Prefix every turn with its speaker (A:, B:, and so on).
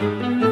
A: you